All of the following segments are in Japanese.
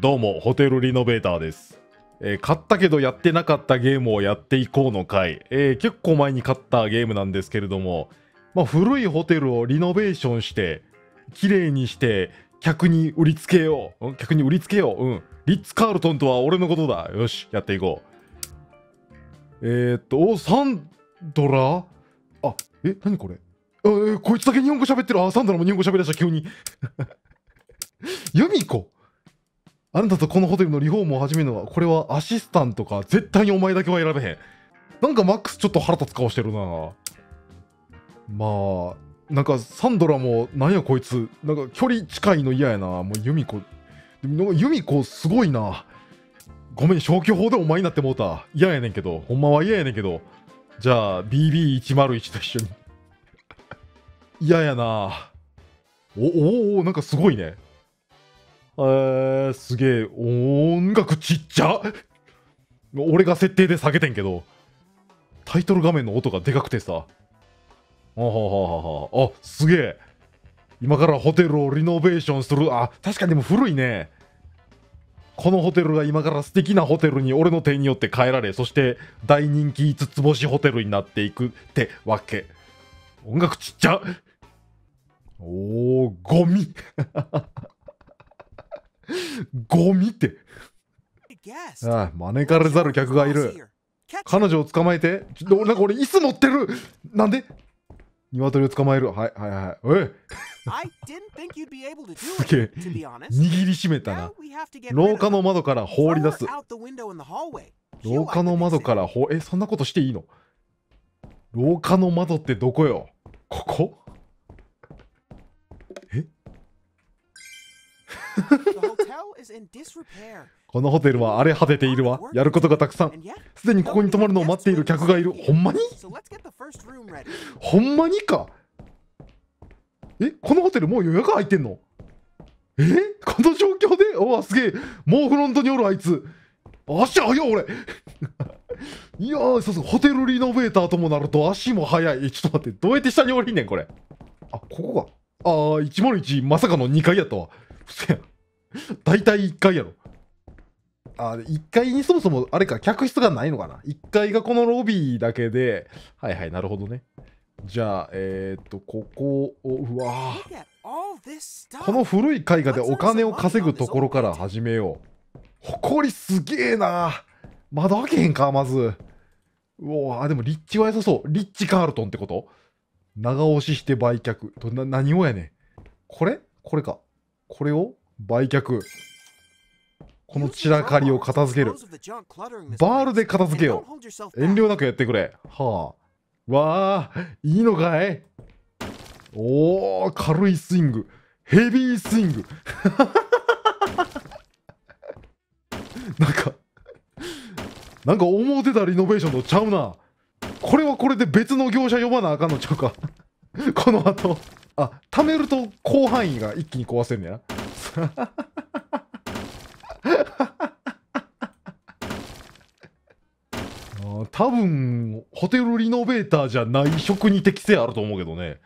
どうも、ホテルリノベーターです。えー買ったけどやってなかったゲームをやっていこうの回、えー結構前に買ったゲームなんですけれども、まあ、古いホテルをリノベーションして、綺麗にして、客に売りつけよう。うん客に売りつけよう。うん。リッツ・カールトンとは俺のことだ。よし、やっていこう。えー、っと、お、サンドラ？あ、え、何これ？えーこいつだけ日本語喋ってる。あ、サンドラも日本語喋りだした、急に。ユミコ？あなたとこのホテルのリフォームを始めるのは、これはアシスタントか、絶対にお前だけは選べへん。なんかマックスちょっと腹立つ顔してるな。まあ、なんかサンドラも、なんやこいつ、なんか距離近いの嫌やな。もうユミコ、でもなんかユミコすごいな。ごめん、消去法でお前になってもうた。嫌やねんけど、ほんまは嫌やねんけど。じゃあ、BB101 と一緒に。嫌やな。おおおなんかすごいね。えー、すげえ。音楽ちっちゃ俺が設定で下げてんけど、タイトル画面の音がでかくてさ。はははははあ、すげえ。今からホテルをリノベーションする。あ、確かにでも古いね。このホテルが今から素敵なホテルに俺の手によって変えられ、そして大人気5つ星ホテルになっていくってわけ。音楽ちっちゃおー、ゴミゴミって。ああ、招かれざる客がいる。彼女を捕まえて。ちょなんか俺、椅子持ってる？なんで？鶏を捕まえる。はいはいはい。おい、すげえ。握りしめたな。廊下の窓から放り出す。廊下の窓からほえ、そんなことしていいの？廊下の窓ってどこよ？ここ？このホテルは荒れ果てているわ。やることがたくさん。すでにここに泊まるのを待っている客がいる。ほんまに？ほんまにか？え？このホテルもう予約入ってんの？え？この状況で？おわすげえ。もうフロントにおるあいつ。足速い俺。いやーそうそう。ホテルリノベーターともなると足も速い。えちょっと待って。どうやって下に降りんねんこれ。あここか。あー101まさかの2階やったわ。うせや。ん 大体1階やろ。あ1階にそもそもあれか客室がないのかな。1階がこのロビーだけで。はいはいなるほどね。じゃあえー、っとここをうわー。この古い絵画でお金を稼ぐところから始めよう。ほこりすげえな。窓開けへんかまず。うわあでも立地は良さそう。リッチカールトンってこと？長押しして売却。とな何をやねん。これ？これか。これを？売却。この散らかりを片付ける。バールで片付けよう。遠慮なくやってくれ。はあ。わあいいのかい？おー軽いスイング。ヘビースイング。なんかなんか思ってたリノベーションとちゃうな。これはこれで別の業者呼ばなあかんのちゃうか。この後。あ貯めると広範囲が一気に壊せるんやな。多分ホテルリノベーターじゃない職に適性あると思うけどね。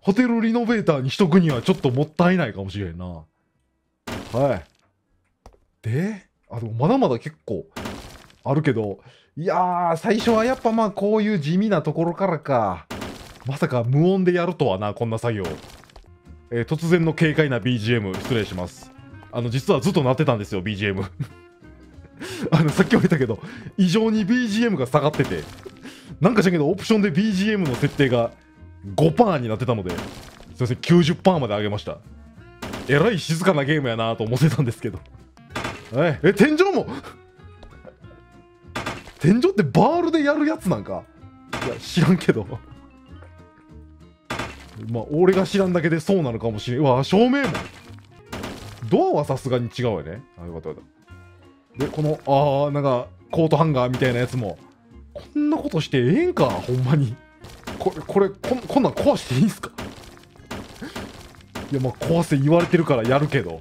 ホテルリノベーターにしとくにはちょっともったいないかもしれんな。はい。であでもまだまだ結構あるけど。いやー最初はやっぱまあこういう地味なところからか。まさか無音でやるとはなこんな作業。えー突然の軽快な BGM 失礼します。あの実はずっと鳴ってたんですよ BGM あのさっきも言ったけど異常に BGM が下がっててなんかじゃけどオプションで BGM の設定が5%になってたのですいません90%まで上げました。えらい静かなゲームやなと思ってたんですけど。ええ天井も？天井ってバールでやるやつなんか？いや知らんけど。まあ俺が知らんだけでそうなのかもしれん。うわ照明も。ドアはさすがに違うよね。あよかったよかった。でこのあーなんかコートハンガーみたいなやつも。こんなことしてええんかほんまに。これこれこんこんなん壊していいんすか？いやまあ壊せ言われてるからやるけど。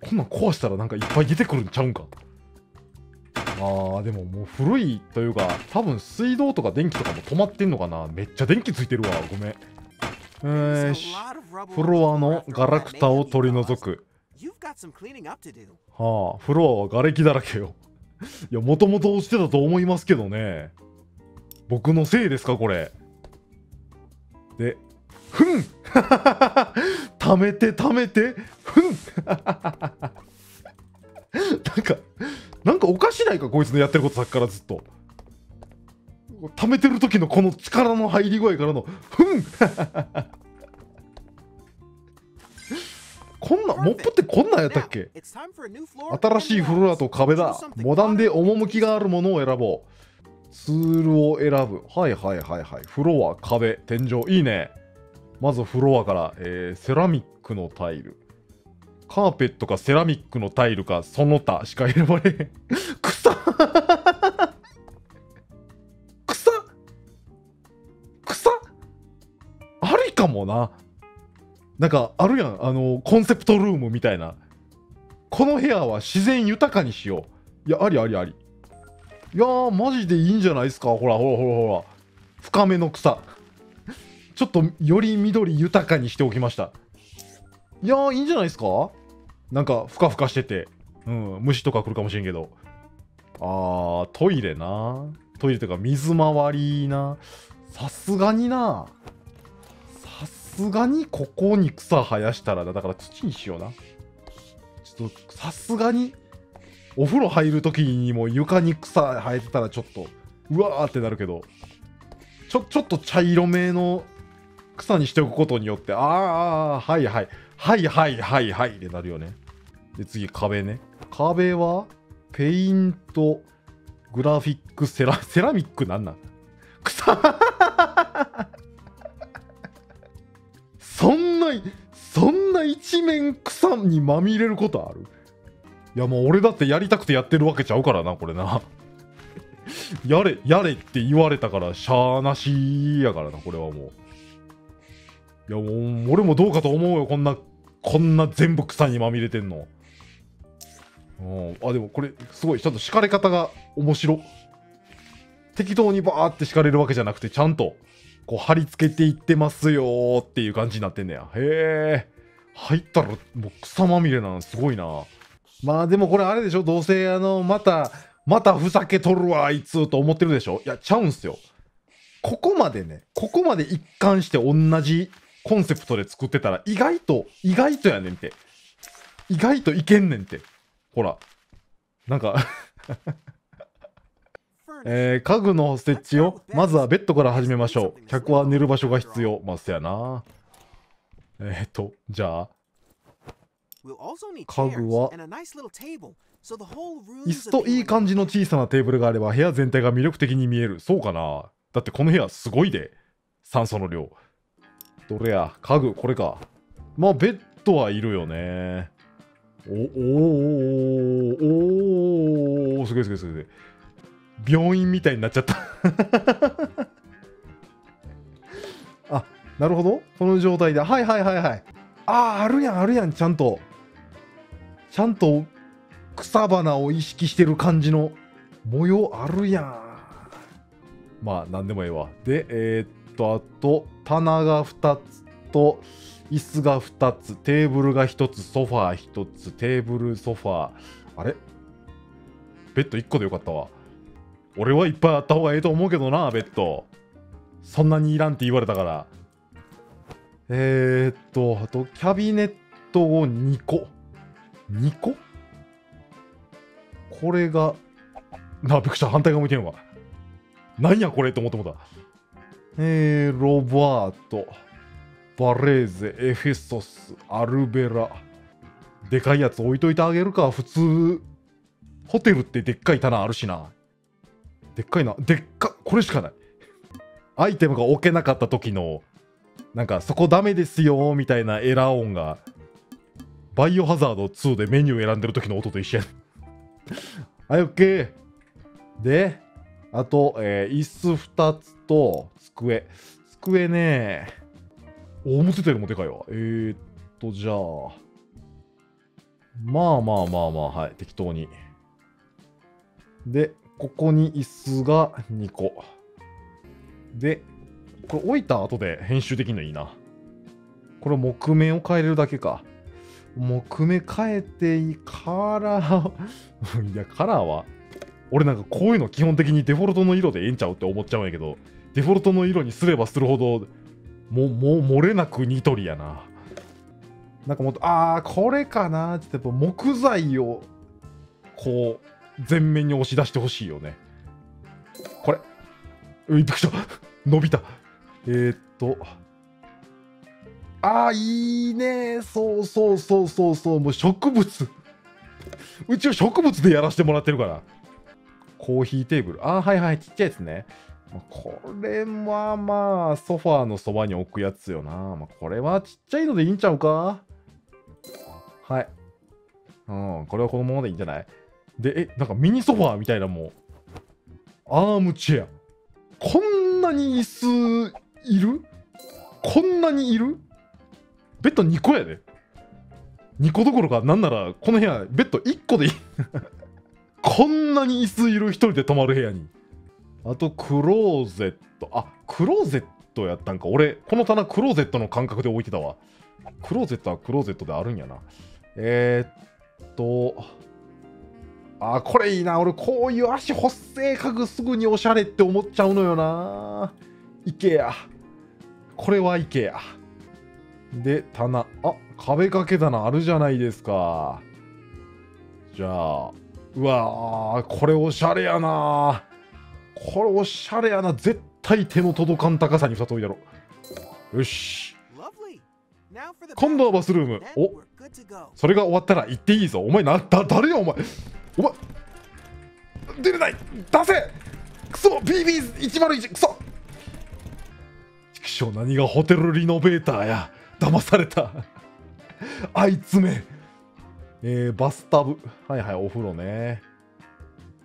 こんなん壊したらなんかいっぱい出てくるんちゃうんか？あーでももう古いというか多分水道とか電気とかも止まってんのかな。めっちゃ電気ついてるわ。ごめん。よしフロアのガラクタを取り除く。はあフロアは瓦礫だらけよ。いやもともと落ちてたと思いますけどね。僕のせいですかこれ。でふん 溜めて溜めてふん なんかなんかおかしないかこいつのやってることさっきからずっと溜めてる時のこの力の入り具合からのふん。こんなモップってこんなんやったっけ？新しいフロアと壁だ。モダンで趣があるものを選ぼう。ツールを選ぶ。はいはいはいはい。フロア壁。天井いいね。まずフロアから、えー、セラミックのタイル。カーペットかセラミックのタイルかその他しか選ばれへん。草もな。なんかあるやん。あのコンセプトルームみたいな。この部屋は自然豊かにしよう。いやありありあり。いやーマジでいいんじゃないですか。ほらほらほらほら。深めの草。ちょっとより緑豊かにしておきました。いやーいいんじゃないですか。なんかふかふかしてて。うん虫とか来るかもしれんけど。あートイレな。トイレとか水回りな。さすがにな。すがにここに草生やしたらだから土にしような。ちょっとさすがにお風呂入る時にも床に草生えてたらちょっとうわーってなるけど。ちょちょっと茶色めの草にしておくことによってああはいはい。はいはいはいはいってなるよね。で次壁ね。壁はペイントグラフィックセラセラミックなんなん？草な、そんな一面草にまみれることある？いやもう俺だってやりたくてやってるわけちゃうからな、これな。やれ、やれって言われたからしゃーなしやからな、これはもう。いやもう、俺もどうかと思うよ、こんな、こんな全部草にまみれてんの。あ、でもこれ、すごい、ちゃんと敷かれ方が面白。適当にバーって敷かれるわけじゃなくて、ちゃんとこう貼り付けていってますよっていう感じになってんねや。へえ。入ったらもう草まみれなのすごいな。まあでもこれあれでしょ？どうせあの、また、またふざけとるわ、あいつと思ってるでしょ？いや、ちゃうんすよ。ここまでね、ここまで一貫して同じコンセプトで作ってたら意外と、意外とやねんて。意外といけんねんって。ほら。なんかえー、家具の設置をまずはベッドから始めましょう。客は寝る場所が必要。まあそやな。えっ、ー、とじゃあ家具は椅子といい感じの小さなテーブルがあれば部屋全体が魅力的に見える。そうかな。だってこの部屋すごいで。酸素の量。どれや？家具これか。まあベッドはいるよね。おおおおすごいすごいすごい病院みたいになっちゃった。あなるほど。この状態で。はいはいはいはい。あああるやんあるやんちゃんと。ちゃんと草花を意識してる感じの。模様あるやん。まあ何でもええわ。でえー、っとあと棚が2つと椅子が2つテーブルが1つソファー1つテーブルソファー。あれ？ベッド1個でよかったわ俺はいっぱいあった方がええと思うけどな、ベッド。そんなにいらんって言われたから。えー、っと、あと、キャビネットを2個。2個？これが、な、びっくりした。反対側向いてんわ。なんやこれ？って思ってもた。えー、ロバート、バレーゼ、エフェソス、アルベラ。でかいやつ置いといてあげるか。普通、ホテルってでっかい棚あるしな。でっかいな。でっか、これしかない。アイテムが置けなかった時の、なんかそこダメですよみたいなエラー音が、バイオハザード2でメニュー選んでる時の音と一緒や はい、オッケー。で、あと、えー、椅子2つと机。机ねお、思ってたよりもでかいわ。えー、っと、じゃあ。まあまあまあまあ、はい、適当に。で、ここに椅子が2個。で、これ置いた後で編集できるのいいな。これ木目を変えれるだけか。木目変えていいカラーいや、カラーは、俺なんかこういうの基本的にデフォルトの色でええんちゃうって思っちゃうんやけど、デフォルトの色にすればするほど、もう、も漏れなくニトリやな。なんかもっと、あー、これかなっとやっぱ木材を、こう、前面に押し出してほしいよね。これ。うい、びっくりした。伸びた。えー、っと。あー、いいね。そうそうそうそうそう。もう植物。うちは植物でやらせてもらってるから。コーヒーテーブル。あー、はいはい。ちっちゃいですね。これはまあ、ソファーのそばに置くやつよな。まあ、これはちっちゃいのでいいんちゃうか？はい。うん、これはこのままでいいんじゃない？で、え、なんかミニソファーみたいなもん。アームチェア。こんなに椅子いる？こんなにいる？ベッド2個やで。2個どころか、なんならこの部屋、ベッド1個でいい。こんなに椅子いる1人で泊まる部屋に。あと、クローゼット。あ、クローゼットやったんか。俺、この棚クローゼットの感覚で置いてたわ。クローゼットはクローゼットであるんやな。えー、っと、あ、これいいな。俺、こういう足補正家具すぐにおしゃれって思っちゃうのよな。イケア。これはイケア。で、棚。あ、壁掛け棚あるじゃないですか。じゃあ、うわー、これおしゃれやな。これおしゃれやな。絶対手の届かん高さに2つ置いたろ。よし。今度はバスルーム。おそれが終わったら行っていいぞ。お前な、だ、誰やお前。お前。出れない出せクソ !BB101 クソ畜生何がホテルリノベーターや。騙された。あいつめ。えー、バスタブ。はいはい、お風呂ね。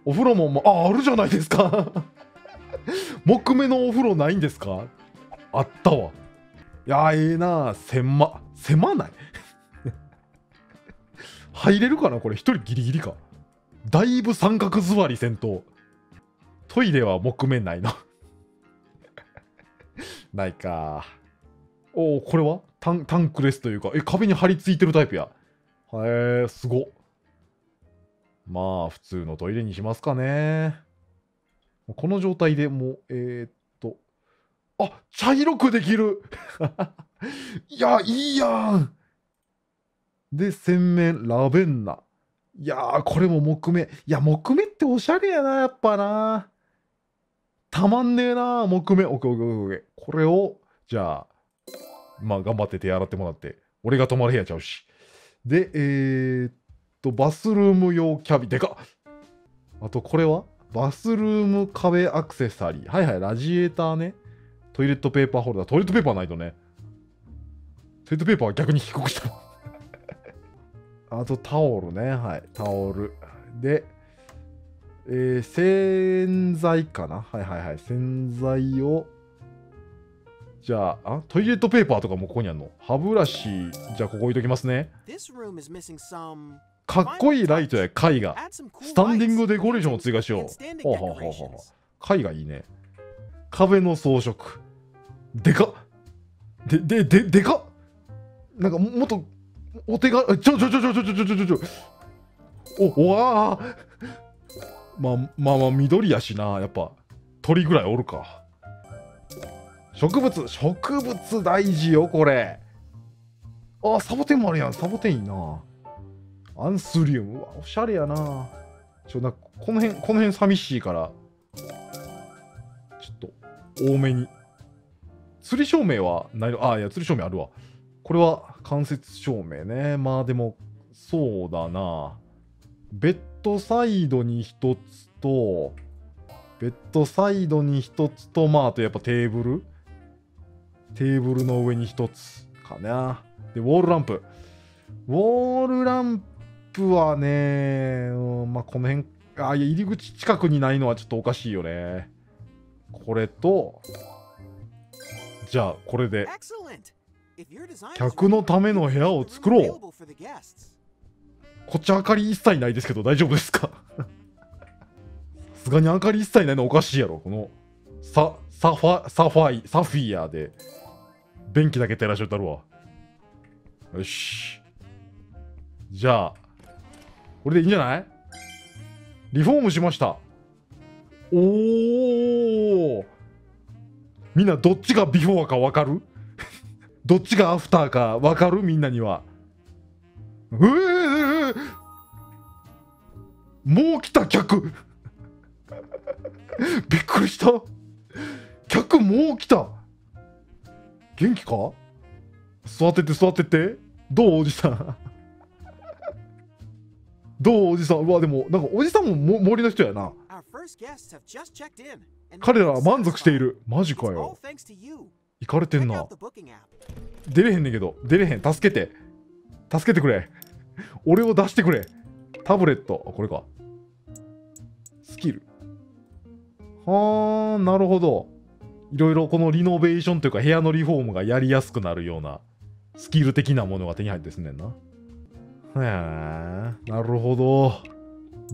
お風呂も、まあ、あるじゃないですか。木目のお風呂ないんですか？あったわ。いやええな狭狭ない 入れるかな？これ一人ギリギリかだいぶ三角座り戦闘トイレは木目ないな ないか。おおこれは？タンタンクレスというか。え壁に張り付いてるタイプや。へえすごまあ普通のトイレにしますかね。この状態でもうえー、っあ茶色くできる。いや、いいやん。で、洗面、ラベンナ。いやー、これも木目。いや、木目っておしゃれやな、やっぱな。たまんねえな、木目。オッケーオッケーオッケー。これを、じゃあ、まあ、頑張って手洗ってもらって。俺が泊まる部屋ちゃうし。で、えー、っと、バスルーム用キャビ、でかっあと、これはバスルーム壁アクセサリー。はいはい、ラジエーターね。トイレットペーパーホルダー。トイレットペーパーないとね。トイレットペーパーは逆に低くしたあとタオルね。はい。タオル。で、えー、洗剤かなはいはいはい。洗剤を、じゃあ、あトイレットペーパーとかもここにあるの？歯ブラシ、じゃあここ置いときますね。かっこいいライトや貝が。スタンディングデコレーションを追加しよう。ほうほうほうほう。貝がいいね。壁の装飾。でかっで、で、で、でかっなんかもっと、お手が、ちょちょちょちょちょちょちょちょちょ。お、おわーまあまあまあ緑やしな、やっぱ鳥ぐらいおるか。植物、植物大事よ、これ。あ、サボテンもあるやん。サボテンいいな。アンスリウム。うわ、おしゃれやな。ちょ、なこの辺、この辺寂しいから。ちょっと、多めに。釣り照明はないの？あ、いや、釣り照明あるわ。これは間接照明ね。まあでも、そうだな。ベッドサイドに一つと、ベッドサイドに一つと、まあ、あとやっぱテーブル？テーブルの上に一つかな。で、ウォールランプ。ウォールランプはね、うん、まあ、この辺、あ、いや、入り口近くにないのはちょっとおかしいよね。これと、じゃあこれで客のための部屋を作ろう。こっち明かり一切ないですけど大丈夫ですか？さすがに明かり一切ないのおかしいやろ。このササファサファイサフィアで便器だけ照らしとったるわ。よし。じゃあこれでいいんじゃない？リフォームしました。おおみんなどっちがビフォーか分かる？どっちがアフターか分かる？みんなには。えー、もう来た客。びっくりした。客もう来た。元気か？座ってて座ってて。どう？おじさん。どう？おじさん。うわでもなんかおじさんもも森の人やな。彼らは満足している。マジかよ行かれてんな出れへんねんけど出れへん助けて助けてくれ俺を出してくれタブレットあこれかスキルはあなるほどいろいろこのリノベーションというか部屋のリフォームがやりやすくなるようなスキル的なものが手に入ってですねんな。へえ、なるほど。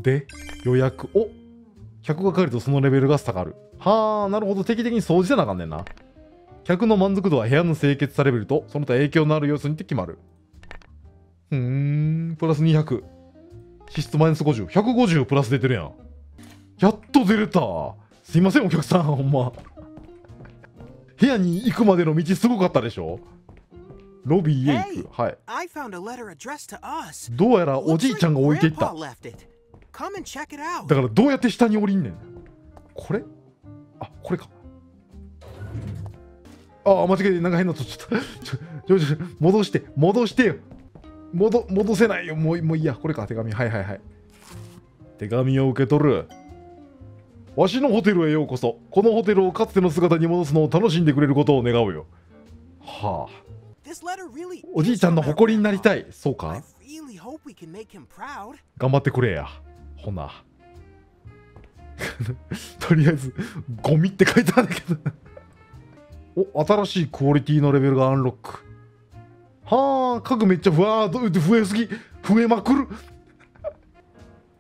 で、予約。お客が帰るとそのレベルが下がる。はあ、なるほど。定期的に掃除せなあかんねんな。客の満足度は部屋の清潔さレベルとその他影響のある要素にて決まる。うーん、プラス200。支出マイナス50。150プラス出てるやん。やっと出れた。すいません、お客さん、ほんま。部屋に行くまでの道すごかったでしょロビーへ行く。はい。どうやらおじいちゃんが置いていった。だからどうやって下に降りんねん。これ？あ、これか。あ、間違えてなんか変なとちょっとちょ、ちょ、ちょ、戻して、戻してよ。戻、戻せないよ。もう、もういいや。これか、手紙。はいはいはい。手紙を受け取る。わしのホテルへようこそ。このホテルをかつての姿に戻すのを楽しんでくれることを願うよ。はあ。おじいちゃんの誇りになりたい。そうか？頑張ってくれや。ほな。とりあえず、ゴミって書いてあるけどお、新しいクオリティのレベルがアンロック。はあ、家具めっちゃふわーっと増えすぎ。増えまくる。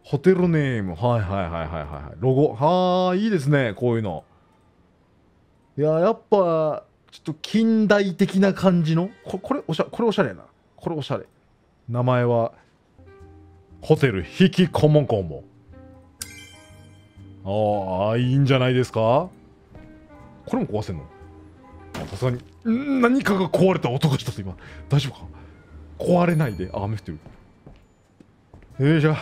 ホテルネーム。はいはいはいはいはい。ロゴ。はあ、いいですね。こういうの。いや、やっぱ、ちょっと近代的な感じの？ここれおしゃ、これおしゃれな。これおしゃれ。名前は、ホテル引きこもこも。ああ、いいんじゃないですか？これも壊せんの？さすがに、何かが壊れた音がした今。大丈夫か？壊れないで。あ、雨降ってる。よいしょ。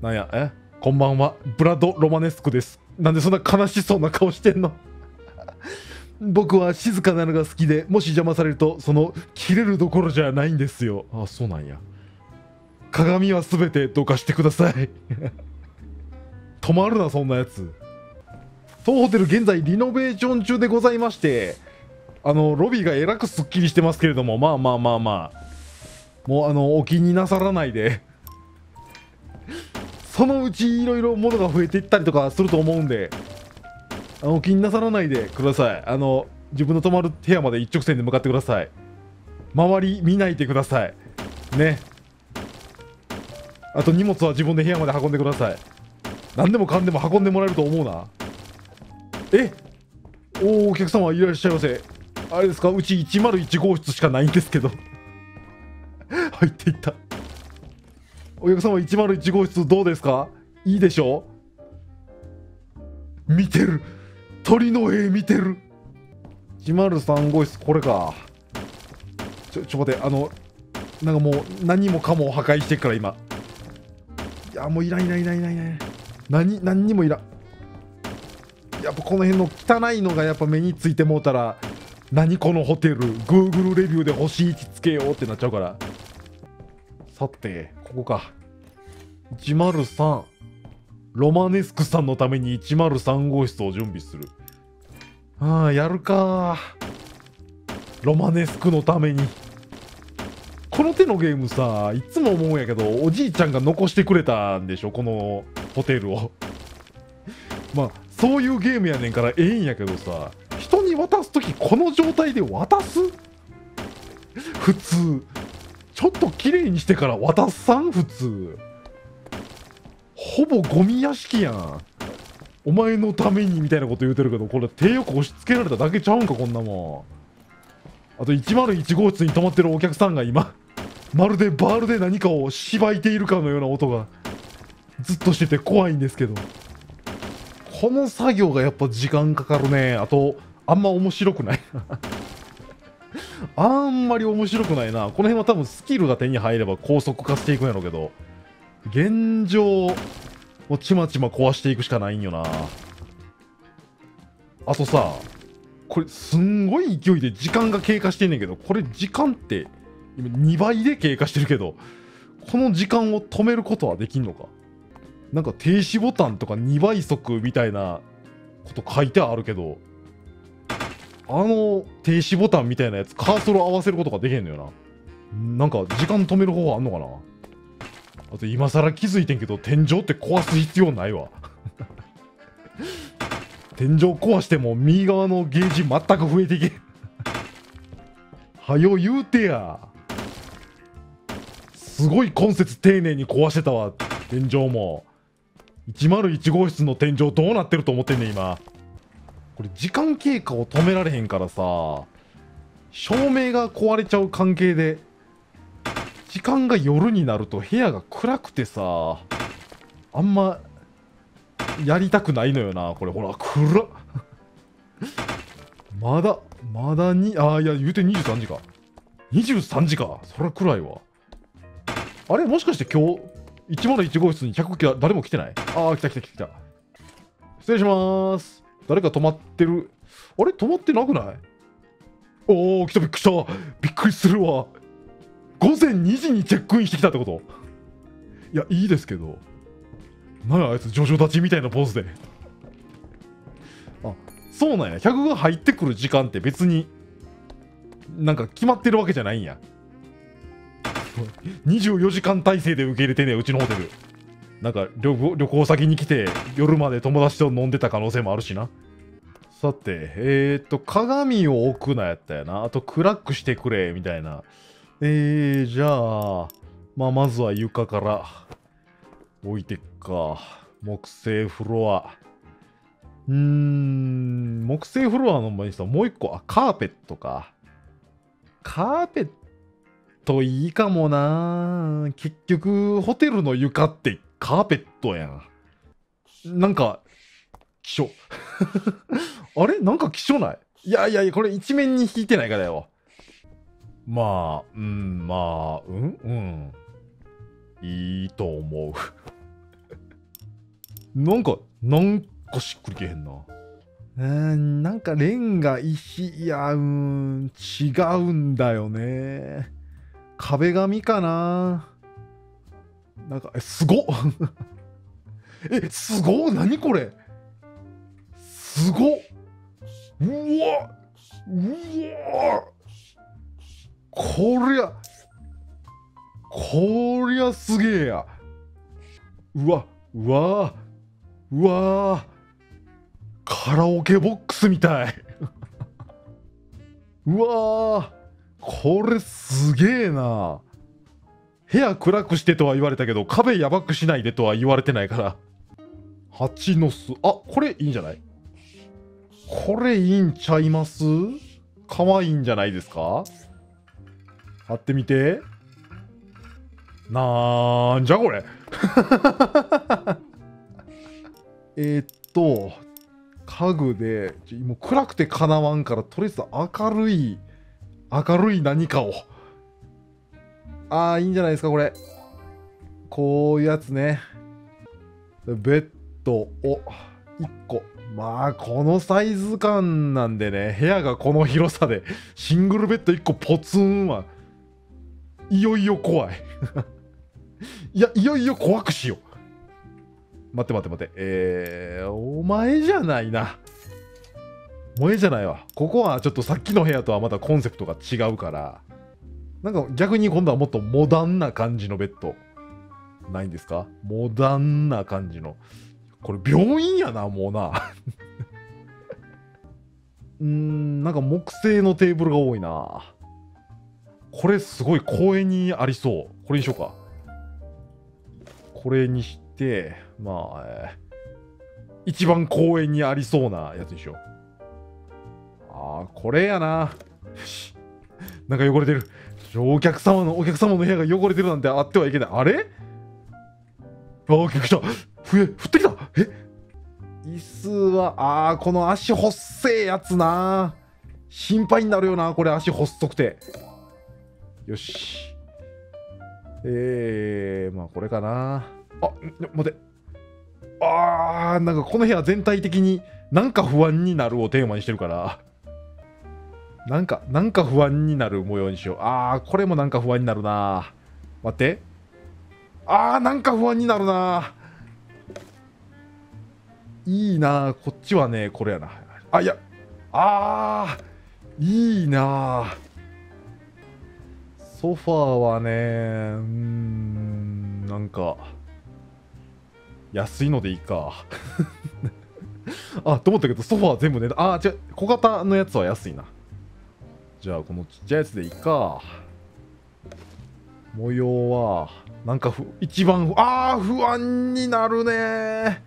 なんや、え？こんばんは。ブラッド・ロマネスクです。なんでそんな悲しそうな顔してんの？僕は静かなのが好きで、もし邪魔されると、その、切れるどころじゃないんですよ。あ、そうなんや。鏡は全てどかしてください。止まるな、そんなやつ。当ホテル現在リノベーション中でございまして、あの、ロビーがえらくすっきりしてますけれども、まあまあまあまあ、もうあの、お気になさらないで。そのうちいろいろ物が増えていったりとかすると思うんであのお気になさらないでください。あの自分の泊まる部屋まで一直線で向かってください。周り見ないでください。ね。あと荷物は自分で部屋まで運んでください。何でもかんでも運んでもらえると思うな。えおおお客様いらっしゃいませ。あれですか？うち101号室しかないんですけど。入っていった。お客様101号室どうですか？いいでしょ？見てる。鳥の絵見てる。103号室これか。ちょちょ待って。あのなんかもう何もかも破壊してっから今。いやもういらんいらんいらんいらんいらん。何何にもいらん。やっぱこの辺の汚いのがやっぱ目についてもうたら何このホテル Google レビューで星1つけようってなっちゃうから。さてここか。103ロマネスクさんのために103号室を準備する。ああやるかロマネスクのために。この手のゲームさいつも思うんやけどおじいちゃんが残してくれたんでしょこのホテルを。まあそういうゲームやねんからええんやけどさ人に渡す時この状態で渡す？普通。ちょっと綺麗にしてから渡さん？普通。ほぼゴミ屋敷やん。お前のためにみたいなこと言うてるけどこれ手よく押し付けられただけちゃうんかこんなもん。あと101号室に泊まってるお客さんが今まるでバールで何かをしばいているかのような音がずっとしてて怖いんですけど。この作業がやっぱ時間かかるね。あとあんま面白くない。あんまり面白くないな。この辺は多分スキルが手に入れば高速化していくんやろうけど。現状もうちまちま壊していくしかないんよな。あとさこれすんごい勢いで時間が経過してんねんけどこれ時間って今2倍で経過してるけどこの時間を止めることはできんのか？なんか停止ボタンとか2倍速みたいなこと書いてあるけどあの停止ボタンみたいなやつカーソル合わせることができへんのよな。なんか時間止める方法あんのかな。あと今更気づいてんけど天井って壊す必要ないわ。天井壊しても右側のゲージ全く増えていけはよ言うてや。すごい根節丁寧に壊してたわ天井も。101号室の天井どうなってると思ってんねん今。これ時間経過を止められへんからさ照明が壊れちゃう関係で時間が夜になると部屋が暗くてさあんまやりたくないのよなこれ。ほら暗っ。まだまだにああいや言うて23時か。23時か。そりゃ暗いわ。あれもしかして今日101号室に客来誰も来てない？ああ来た来た来た来た。失礼します。誰か泊まってる？あれ？泊まってなくない？おお来たびっくりした。びっくりするわ。午前2時にチェックインしてきたってこと？いやいいですけど。何やあいつジョジョ立ちみたいなポーズで。あそうなんや。客が入ってくる時間って別になんか決まってるわけじゃないんや。24時間体制で受け入れてねうちのホテル。なんか旅行先に来て夜まで友達と飲んでた可能性もあるしな。さてえっ、と鏡を置くなやったやな。あと暗くしてくれみたいな。えー、じゃあまあまずは床から置いてっか。木製フロア。うーん木製フロアの前にさもう一個。あカーペットか。カーペットトいいかもな結局ホテルの床ってカーペットやん。なんか、希少。あれ？なんか希少ない？いやいやいや、これ一面に引いてないからよ。まあ、うん、まあ、うんうん。いいと思う。なんか、なんかしっくりけへんな。うん、なんかレンガ、石、いや、うん、違うんだよね。壁紙かな。なんか、え、すごっ。え、すごっ。何これ。すごっ。うわ。うわ。こりゃ。こりゃすげえや。うわ。うわ。うわ。カラオケボックスみたい。うわ。これすげえな。部屋暗くしてとは言われたけど壁やばくしないでとは言われてないから。蜂の巣。あこれいいんじゃない？これいいんちゃいます？可愛いんじゃないですか？貼ってみて。なんじゃこれ？えっと家具でもう暗くてかなわんからとりあえず明るい明るい何かをああ、いいんじゃないですか、これ。こういうやつね。ベッドを1個。まあ、このサイズ感なんでね、部屋がこの広さで、シングルベッド1個ポツンは、いよいよ怖い。いや、いよいよ怖くしよう。待って待って待って。えー、お前じゃないな。お前じゃないわ。ここはちょっとさっきの部屋とはまたコンセプトが違うから。なんか逆に今度はもっとモダンな感じのベッドないんですか？モダンな感じの。これ病院やな、もうな。うーん、なんか木製のテーブルが多いな。これすごい公園にありそう。これにしようか。これにして、まあ、えー、一番公園にありそうなやつにしよう。ああ、これやな。よし。なんか汚れてる。お客様のお客様の部屋が汚れてるなんてあってはいけない。あれ？あ来たふえ降ってきた。え？椅子はあーこの足細せえやつな。心配になるよなこれ足細くて。よし。えー、まあこれかな。あ待って。あーなんかこの部屋全体的になんか不安になるをテーマにしてるから。なんかなんか不安になる模様にしよう。あーこれもなんか不安になるな。待って。あーなんか不安になるな。いいな。こっちはねこれやな。あいや。あーいいな。ソファーはねうんなんか安いのでいいか。あと思ったけどソファー全部ねあ違う。小型のやつは安いな。じゃあこのちっちゃいやつでいいか。模様はなんかふ一番ああ不安になるね。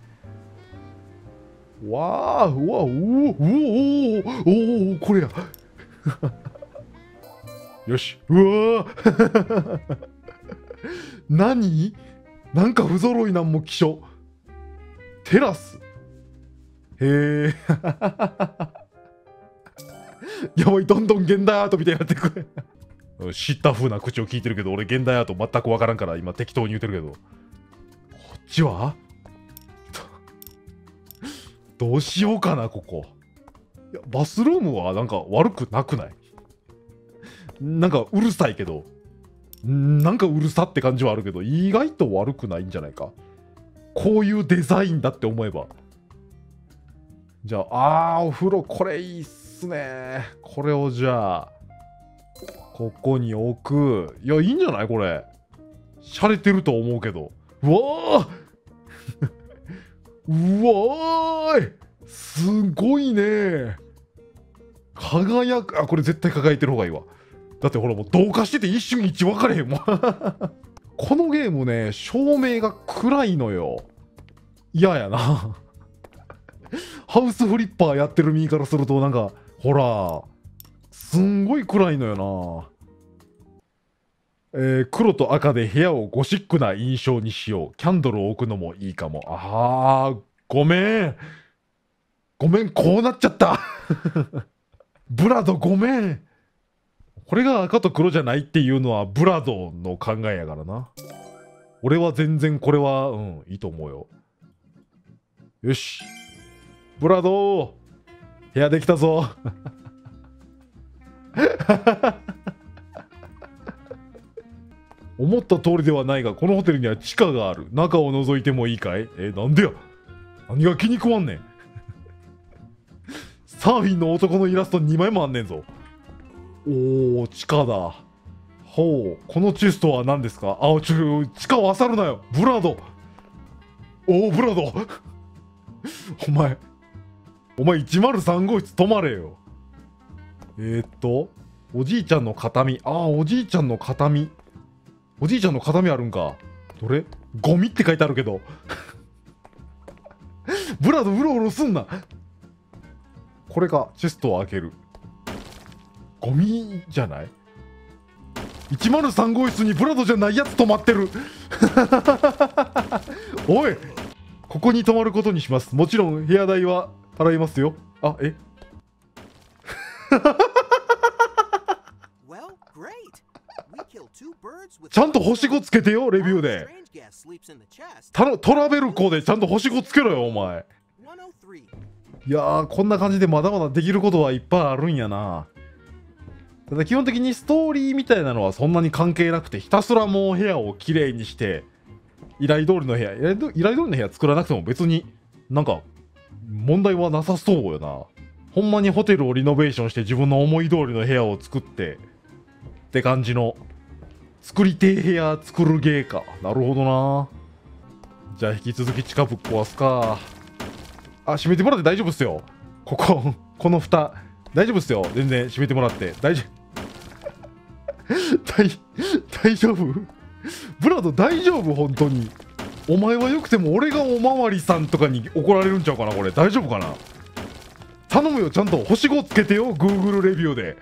わあうわおおおおおおこれや。よし。うわ 何？なんか不揃いなんも気象。テラス。へえやばいどんどん現代アートみたいになってくる知った風な口を聞いてるけど俺現代アート全く分からんから今適当に言ってるけど。こっちは？どうしようかなここ。いやバスルームはなんか悪くなくない？なんかうるさいけど。なんかうるさって感じはあるけど意外と悪くないんじゃないか？こういうデザインだって思えば。じゃああーお風呂これいいっす。すね。これをじゃあここに置く。いやいいんじゃない？これ。洒落てると思うけど。うわー！うわーい！すごいね。輝く。あこれ絶対輝いてる方がいいわ。だってほらもう同化してて一瞬一分かれへんもん。このゲームね照明が暗いのよ。嫌やな。ハウスフリッパーやってる身からするとなんかほらすんごい暗いのよなえー、黒と赤で部屋をゴシックな印象にしよう。キャンドルを置くのもいいかも。あー、ごめん。ごめん、こうなっちゃった。ブラドごめん。これが赤と黒じゃないっていうのはブラドの考えやからな。俺は全然これは、うん、いいと思うよ。よし。ブラド部屋できたぞ。思った通りではないが、このホテルには地下がある。中を覗いてもいいかい？え、なんでや？何が気に食わんねん。サーフィンの男のイラスト2枚もあんねんぞ。おー、地下だ。ほう、このチェストは何ですか？あ、ちょ、地下を漁るなよ。ブラド。おお、ブラド。お前、お前103号室泊まれよ。えー、っと、おじいちゃんの形見。ああ、おじいちゃんの形見。おじいちゃんの形見あるんか。どれ？ゴミって書いてあるけど。ブラドうろうろすんな。これか、チェストを開ける。ゴミじゃない ?103 号室にブラドじゃないやつ泊まってる。おいここに泊まることにします。もちろん部屋代は払いますよ。あ、え？ちゃんと星5つけてよ、レビューで。トラベルコーでちゃんと星5つけろよ、お前。いやー、こんな感じでまだまだできることはいっぱいあるんやな。ただ基本的にストーリーみたいなのはそんなに関係なくて、ひたすらもう部屋をきれいにして、依頼通りの部屋、依頼通りの部屋作らなくても別になんか問題はなさそうよな。ほんまにホテルをリノベーションして自分の思い通りの部屋を作ってって感じの作りてえ部屋作るゲーか。なるほどな。じゃあ引き続き地下ぶっ壊すか。あ、閉めてもらって大丈夫っすよ。ここ、この蓋。大丈夫っすよ。全然閉めてもらって。大丈夫。大、大丈夫？ブラド大丈夫？本当に。お前はよくても俺がおまわりさんとかに怒られるんちゃうかなこれ。大丈夫かな？頼むよ。ちゃんと星5つけてよ。Google レビューで。